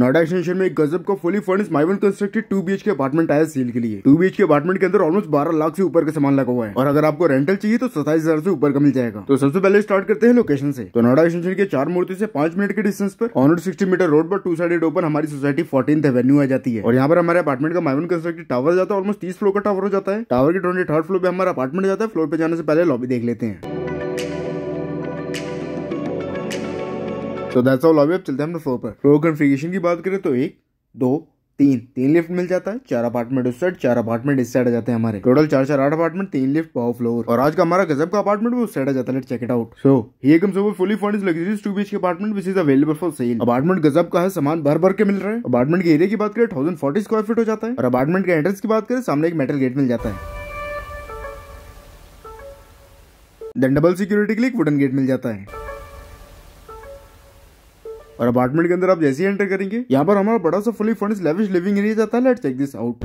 Noida extension में एक गजब का fully furnish Mivan constructed two BHK के अपार्टमेंट आया सेल के लिए। टू बीएच के अपार्टमेंट के अंदर ऑलमोस्ट बारह लाख से ऊपर का सामान लगा हुआ है। और अगर आपको रेंटल चाहिए तो सताईस हज़ार से ऊपर का मिल जाएगा। तो सबसे पहले स्टार्ट करते हैं लोकेशन से। तो नोएडा एक्सटेंशन के चार मूर्ति से पाँच मिनट के डिस्टेंस पर ऑन सिक्सटी मीटर रोड पर टू साइडेड ओपन हमारी सोसाइटी फोर्टीन एवेन्यू आ जाती है। और यहाँ पर हमारे अपार्टमेंट का माइवन कंस्ट्रक्टेड टावर जाता है ऑलमोस्ट तीस फ्लोर का टावर हो जाता है। टावर के ट्वेंटी थर्ड फ्लोर पे हमारा अपार्टमेंट जाता है फ्लोर पे जाने से पहले लॉबी देख लेते हैं। तो दैट्स ऑल अभी अब चलते हैं अपने फ्लोर पर. फ्लोर कन्फिगरेशन की बात करें तो एक, दो, तीन. तीन लिफ्ट मिल जाता है, चार अपार्टमेंट उस साइड चार अपार्टमेंट इस साइड आ जाते हैं हमारे. टोटल चार चार, आठ अपार्टमेंट तीन लिफ्ट पाव फ्लोर और. आज का हमारा गजब का अपार्टमेंट वो उस साइड आ जाता है. चेक इट आउट सो ये कम से फुली फर्निश लग्जरीज टू बीच के apartment which is available for sale apartment गजब का है, सामान भर भर के मिल रहा है. अपार्टमेंट के एरिया की बात करें थाउज़ेंड फोर्टी स्क्वायर फीट हो जाता है. और अपार्टमेंट के एंट्रेंस की बात करें, सामने एक मेटल गेट मिल जाता है. देन डबल सिक्योरिटी के लिए एक वुडन गेट मिल जाता है. और अपार्टमेंट के अंदर आप जैसे ही एंटर करेंगे, यहाँ पर हमारा बड़ा सा fully fund lavish living area जाता है। Let check this out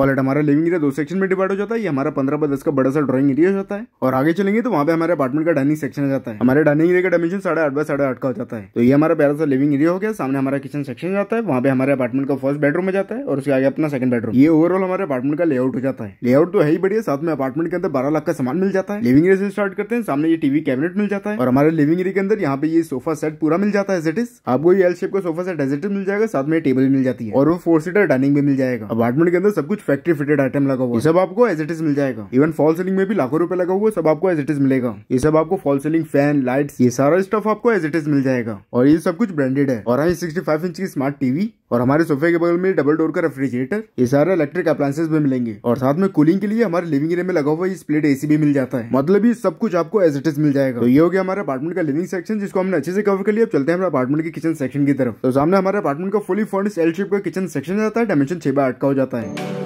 already हमारा लिविंग एरिया दो सेक्शन में डिवाइड हो जाता है, ये हमारा पंद्रह बाय दस का बड़ा सा ड्राइंग एरिया हो जाता है। और आगे चलेंगे तो वहाँ पे हमारे अपार्टमेंट का डाइनिंग सेक्शन आ जाता है। हमारे डाइनिंग एरिया का डायमेंशन साढ़े आठ बाय साढ़े आठ का हो जाता है। तो ये हमारा प्यारा सा लिविंग एरिया हो गया। सामने हमारा किचन सेक्शन जाता है। वहाँ पे हमारे अपार्टमेंट का फ़र्स्ट बेडरूम में जाता है और उसके आगे अपना सेकंड बेडरूम ये ओवरऑल हमारे अपार्टमेंट का लेआउट हो जाता है। लेआउट तो है ही बढ़िया। साथ में अपार्टमेंट के अंदर बारह लाख का सामान मिल जाता है। लिविंग एरिया से स्टार्ट करते हैं। सामने ये टीवी कैबिनेट मिल जाता है। और हमारे लिविंग एरिया के अंदर यहाँ पे ये सोफा सेट पूरा मिल जाता है इज़ आपको एल शेप का sofa set as it is मिल जाएगा। साथ में टेबल मिल जाती है। और वो फोर सीटर डाइनिंग भी मिल जाएगा। अपार्टमेंट के अंदर सब कुछ फैक्ट्री फिटेड आइटम लगा हुआ है। सब आपको एज इट इज़ मिल जाएगा। इवन फॉल सीलिंग में भी लाखों रुपए लगा हुआ सब आपको एज इट इज़ मिलेगा। ये सब आपको फॉल सीलिंग फ़ैन लाइट्स ये सारा स्टफ़ आपको एज इट इज़ मिल जाएगा। और ये सब कुछ ब्रांडेड है। और सिक्सटी फाइव इंच की स्मार्ट टीवी और हमारे सोफे के बगल में डबल डोर का रेफ्रिजरेटर ये सारे इलेक्ट्रिक अप्लायंसेस भी मिलेंगे। और साथ में कूलिंग के लिए हमारे लिविंग एरिया में लगा हुआ स्प्लिट एसी भी मिल जाता है। मतलब ये सब कुछ आपको एज इट इज़ मिल जाएगा। तो ये हो गया हमारे अपार्टमेंट का लिविंग सेक्शन जिसको हमने अच्छे से कवर कर लिया। अब चलते हैं अपार्टमेंट के किचन सेक्शन की तरफ़। तो सामने हमारे अपार्टमेंट का फुली फर्निश एल शेप का किचन सेक्शन जाता है डायमेंशन छह बाय आठ का हो जाता है।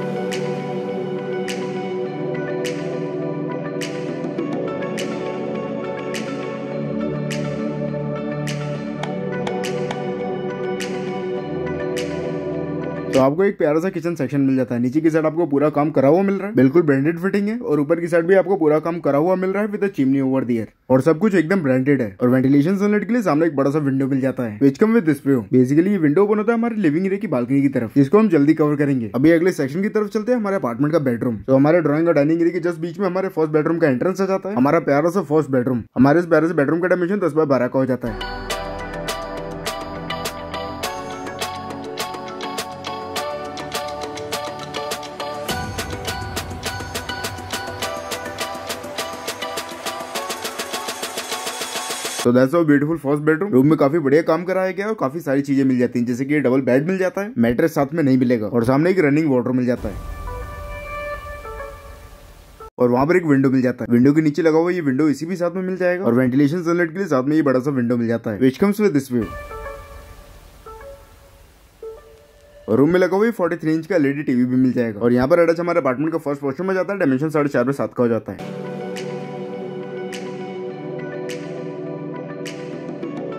तो आपको एक प्यारा सा किचन सेक्शन मिल जाता है। नीचे की साइड आपको पूरा काम करा हुआ मिल रहा है। बिल्कुल ब्रांडेड फिटिंग है और ऊपर की साइड भी आपको पूरा काम करा हुआ मिल रहा है विद चिमनी ओवर दियर और सब कुछ एकदम ब्रांडेड है। और वेंटिलेशन सनलाइट के लिए सामने एक बड़ा सा विंडो मिल जाता है which come with display basically ये विंडो ओपन होता है हमारे लिविंग एरिया की बालकनी की तरफ़। जिसको हम जल्दी कवर करेंगे। अभी अगले सेक्शन की तरफ़ चलते हैं, हमारे अपार्टमेंट का बेडरूम तो हमारे ड्रॉइंग और डाइनिंग एरिया के जस्ट बीच में हमारे फ़र्स्ट बेडरूम का एंट्रेंस आ जाता है। हमारा प्यारा सा फ़र्स्ट बेडरूम हमारे इस प्यारे से बेडरूम का डायमेंशन दस बाय बारह का हो जाता है। तो that's all beautiful first bedroom room में काफ़ी बढ़िया काम कराया गया और काफ़ी सारी चीज़ें मिल जाती हैं, जैसे कि डबल बेड मिल जाता है मैट्रेस साथ में नहीं मिलेगा और सामने एक रनिंग वाटर मिल जाता है। और वहाँ पर एक विंडो मिल जाता है। विंडो के नीचे लगा हुआ ये विंडो इसी भी साथ में मिल जाएगा और वेंटिलेशन सनलाइट के लिए साथ में ये बड़ा सा विंडो मिल जाता है। Which comes with this view room में लगा हुआ फोर्टी थ्री इंच का एलईडी टीवी भी मिल जाएगा। और यहाँ पर अटैच हमारे अपार्टमेंट का फ़र्स्ट वॉशरूम में जाता है डायमेंशन साढ़े चार बाय सात का हो जाता है।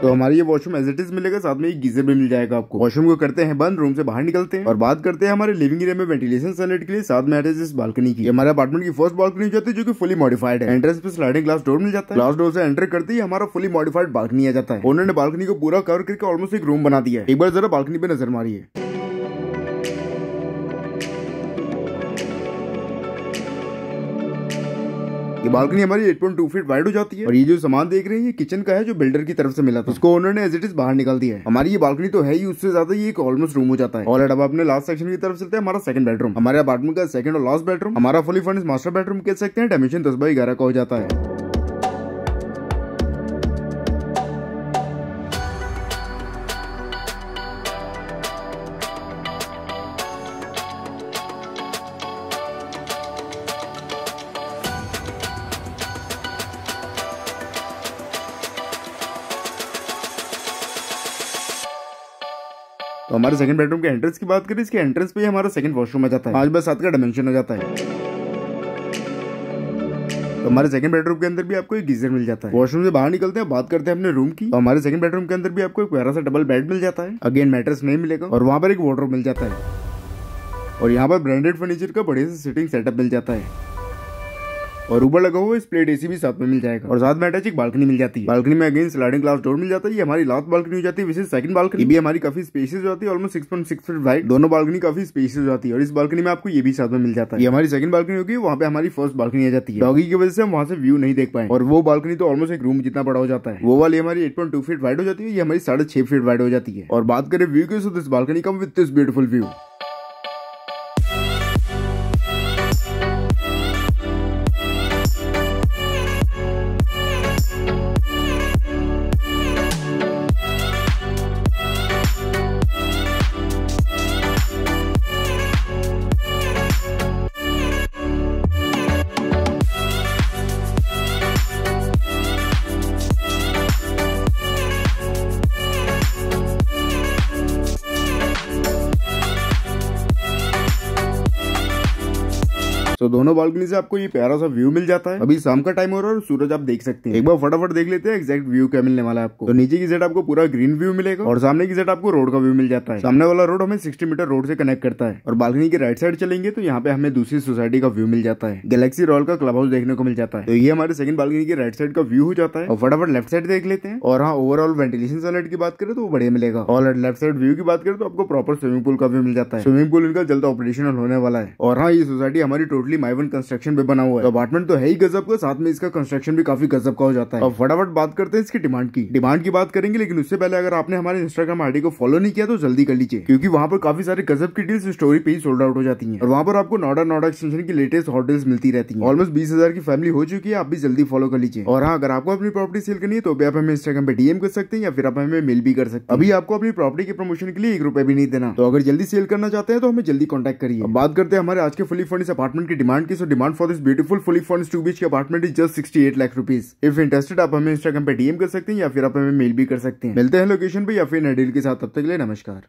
तो हमारी ये वॉशरूम एज इट इज़ मिलेगा, साथ में एक गीजर भी मिल जाएगा आपको। वॉशरूम को करते हैं बंद रूम से बाहर निकलते हैं और बात करते हैं हमारे लिविंग एरिया में वेंटिलेशन सनलाइट के लिए, साथ में अटैच इस बालकनी की हमारे अपार्टमेंट की फ़र्स्ट बालकनी जाती है, जो की फुली मॉडिफाइड है। एंट्रेंस पे स्लाइडिंग ग्लास डोर मिल जाता है। ग्लास डोर से एंटर करते ही हमारा फुली मॉडिफाइड बालकनी आ जाता है। उन्होंने बालकनी को पूरा कवर करके ऑलमोस्ट एक रूम बना दिया है। एक बार जरा बालकनी पे नज़र मारिए। ये बालकनी हमारी 8.2 फीट वाइड हो जाती है। और ये जो सामान देख रहे हैं ये किचन का है जो बिल्डर की तरफ़ से मिला था। उसको ओनर ने एज इट इज़ बाहर निकाल दिया है। हमारी ये बालकनी तो है ही उससे ज़्यादा ये एक ऑलमोस्ट रूम हो जाता है। और अब अपने लास्ट सेक्शन की तरफ़ चलते हैं हमारा सेकंड बेडरूम हमारे अपार्टमेंट का सेकंड और लास्ट बेडरूम हमारा फुली फंड मास्टर बेडरूम कह सकते हैं डेमिशन दस बाई ग्यारह का हो जाता है। तो हमारे सेकंड बेडरूम के एंट्रेंस की बात करें, इसके एंट्रेंस पे हमारा सेकंड वॉशरूम आ जाता है। पाँच बाय सात का डायमेंशन हो जाता है। तो हमारे सेकंड बेडरूम के अंदर भी आपको एक गीजर मिल जाता है। वॉशरूम से बाहर निकलते हैं बात करते हैं अपने रूम की। तो हमारे सेकंड बेडरूम के अंदर भी आपको एक प्यारा सा डबल बेड मिल जाता है। अगेन मैट्रेस नहीं मिलेगा और वहाँ पर एक वार्डरोब मिल जाता है। और यहाँ पर ब्रांडेड फर्नीचर का बढ़िया सिटिंग सेटअप मिल जाता है। और ऊपर लगा हुआ स्प्लिट एसी भी साथ में मिल जाएगा। और साथ में अटैच एक बालकनी मिल जाती है। बालकनी में अगेन स्लाइडिंग ग्लास डोर मिल जाता है। ये हमारी लास्ट बालकनी हो जाती है विशेष सेकंड बालकनी भी हमारी काफ़ी स्पेसियस हो जाती है almost six point six feet wide दोनों बालकनी काफ़ी स्पेसियस हो जाती है। और इस बालकनी में आपको ये भी साथ में मिल जाता है। ये हमारी सेकंड बालकनी होगी, वहाँ पे हमारी फ़र्स्ट बालकनी आ जाती है। डॉगी की वजह से हम वहाँ से व्यू नहीं देख पाए और वो बालकनी तो ऑलमोस्ट एक रूम जितना बड़ा हो जाता है। वो वाली हमारी eight point two feet wide हो जाती है, ये हमारी साढ़े छह फीट वाइड हो जाती है। और बात करें व्यू की balcony come with this beautiful view तो दोनों बालकनी से आपको ये प्यारा सा व्यू मिल जाता है। अभी शाम का टाइम हो रहा है और सूरज आप देख सकते हैं। एक बार फटाफट देख लेते हैं एक्जैक्ट व्यू क्या मिलने वाला है आपको। तो नीचे की साइड आपको पूरा ग्रीन व्यू मिलेगा और सामने की साइड आपको रोड का व्यू मिल जाता है। सामने वाला रोड हमें सिक्सटी मीटर रोड से कनेक्ट करता है। और बालकनी के राइट साइड चलेंगे तो यहाँ पे हमें दूसरी सोसाइटी का व्यू मिल जाता है। गैलेक्सी रॉयल का क्लब हाउस देखने को मिल जाता है। तो ये हमारे सेकंड बालकनी के राइट साइड का व्यू हो जाता है। और फटाफट लेफ़्ट साइड देख लेते हैं। और हाँ ओवरऑल वेंटिलेशन सैलेट की बात करें तो बढ़िया मिलेगा। और लेफ़्ट साइड व्यू की बात करें तो आपको प्रॉपर स्विमिंग पूल का व्यू मिल जाता है। स्विमिंग पूल इनका जल्द ऑपरेशनल होने वाला है। और हाँ ये सोसाइटी हमारी टोटली माइवन कंस्ट्रक्शन पे बना हुआ है। अपार्टमेंट तो है ही गजब का, साथ में इसका कंस्ट्रक्शन भी काफ़ी गजब का हो जाता है। और फटाफट बात करते हैं इसकी डिमांड की। डिमांड की बात करेंगे, लेकिन उससे पहले अगर आपने हमारे इंस्टाग्राम आईडी को फॉलो नहीं किया तो जल्दी कर लीजिए। क्योंकि वहाँ पर काफ़ी सारे गजब की डील्स स्टोरी पे ही सोल्ड आउट हो जाती है। और वहाँ पर आपको नोडा नोडा एक्सटेंशन की लेटेस्ट हॉट डील्स मिलती रहती है। ऑलमोस्ट बीस की फैमिली हो चुकी है, आप भी जल्दी फॉलो कर लीजिए। और हाँ अगर आपको अपनी प्रॉपर्टी सेल करनी है तो भी आप हमें इंस्टाग्राम पे डीएम कर सकते हैं, या फिर आप हमें मेल भी कर सकते हैं। अभी आपको अपनी प्रॉपर्टी के प्रमोशन के लिए एक रुपए भी नहीं देना। तो अगर जल्दी सेल करना चाहते हैं तो हमें जल्दी कॉन्टेक्ट करिए। बात करते हैं हमारे आज के फुली फर्निश अपार्टमेंट की डिमांड की so demand for this beautiful fully furnish two beach के apartment is just sixty eight lakh rupees if interested आप हमें इंस्टाग्राम पर डीएम कर सकते हैं या फिर आप हमें मेल भी कर सकते हैं। मिलते हैं लोकेशन पर या फिर नडील के साथ। तब तक ले नमस्कार।